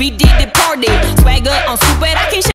we did the party. Swagger, I'm stupid, I can